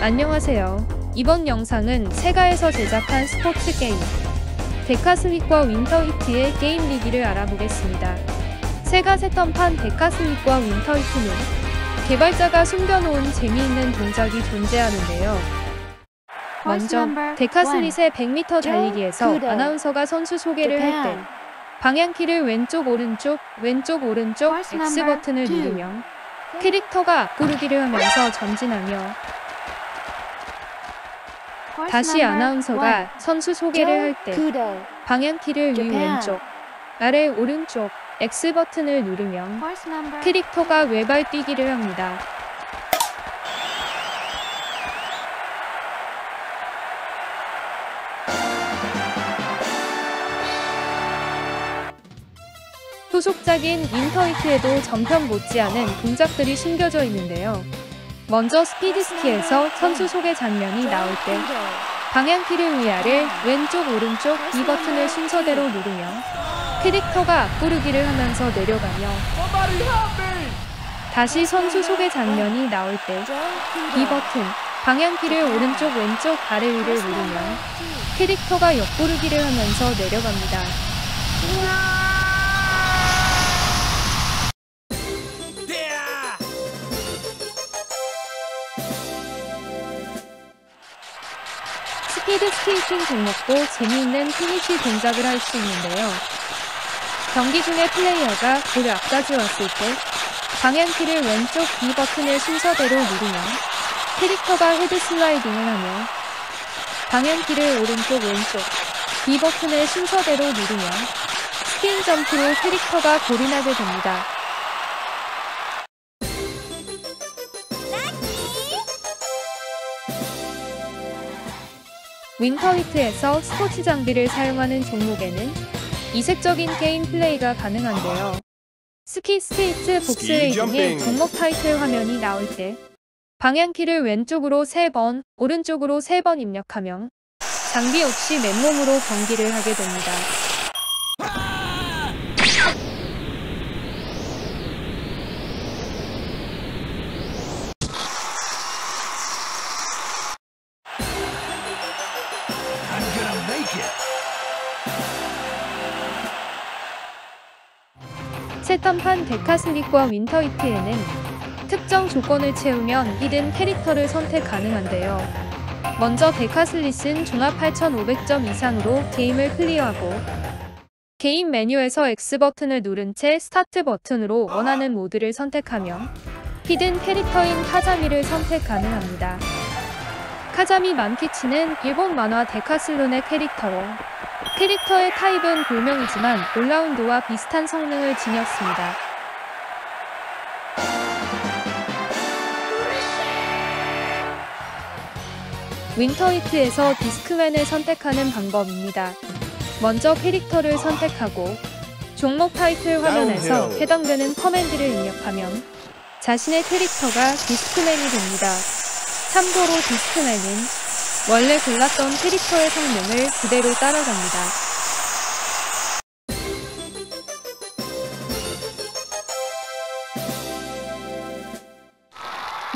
안녕하세요. 이번 영상은 세가에서 제작한 스포츠 게임 데카슬릿과 윈터히트의 게임 비기를 알아보겠습니다. 세가 세턴판 데카슬릿과 윈터히트는 개발자가 숨겨놓은 재미있는 동작이 존재하는데요. 먼저 데카슬릿의 100m 달리기에서 아나운서가 선수 소개를 할 때 방향키를 왼쪽 오른쪽 왼쪽 오른쪽 X 버튼을 누르면 캐릭터가 앞구르기를 하면서 전진하며 다시 아나운서가 선수 소개를 할 때 방향키를 위 왼쪽 아래 오른쪽 X 버튼을 누르면 캐릭터가 외발 뛰기를 합니다. 후속작인 윈터히트에도 전편 못지않은 동작들이 숨겨져 있는데요. 먼저 스피드스키에서 선수 소개 장면이 나올 때 방향키를 위아래 왼쪽 오른쪽 이 버튼을 순서대로 누르며 캐릭터가 앞구르기를 하면서 내려가며 다시 선수 소개 장면이 나올 때 이 버튼 방향키를 오른쪽 왼쪽 아래 위를 누르면 캐릭터가 옆구르기를 하면서 내려갑니다. 스피드 스케이팅 종목도 재미있는 피니쉬 동작을 할 수 있는데요. 경기 중에 플레이어가 골 앞까지 왔을 때 방향키를 왼쪽 B 버튼을 순서대로 누르면 캐릭터가 헤드 슬라이딩을 하며 방향키를 오른쪽 왼쪽 B 버튼을 순서대로 누르면 스키 점프로 캐릭터가 골인하게 됩니다. 윈터히트에서 스포츠 장비를 사용하는 종목에는 이색적인 게임 플레이가 가능한데요. 스키 스케이트 봅슬레이 등의 종목 타이틀 화면이 나올 때 방향키를 왼쪽으로 3번, 오른쪽으로 3번 입력하면 장비 없이 맨몸으로 경기를 하게 됩니다. 세턴판 데카슬릿과 윈터히트에는 특정 조건을 채우면 hidden 캐릭터를 선택 가능한데요. 먼저 데카슬릿은 종합 8500점 이상으로 게임을 clear하고 게임 메뉴에서 X버튼을 누른 채 스타트 버튼으로 원하는 모드를 선택하면 hidden 캐릭터인 카자미를 선택 가능합니다. 카자미 만키치는 일본 만화 데카슬론의 캐릭터로 캐릭터의 타입은 불명이지만 올라운드와 비슷한 성능을 지녔습니다. 윈터히트에서 디스크맨을 선택하는 방법입니다. 먼저 캐릭터를 선택하고 종목 타이틀 화면에서 해당되는 커맨드를 입력하면 자신의 캐릭터가 디스크맨이 됩니다. 참고로 디스크맨은 원래 골랐던 캐릭터의 성능을 그대로 따라갑니다.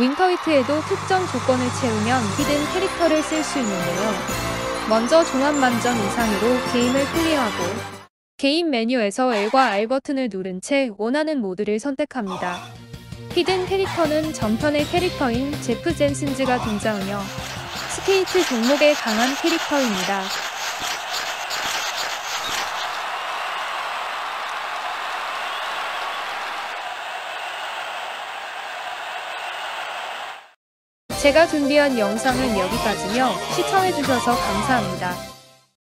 윈터히트에도 특정 조건을 채우면 히든 캐릭터를 쓸 수 있는데요. 먼저 종합 만점 이상으로 게임을 클리어하고 게임 메뉴에서 L과 R 버튼을 누른 채 원하는 모드를 선택합니다. 히든 캐릭터는 전편의 캐릭터인 제프 젠슨즈가 등장하며 스케이트 종목에 강한 캐릭터입니다. 제가 준비한 영상은 여기까지며 시청해주셔서 감사합니다.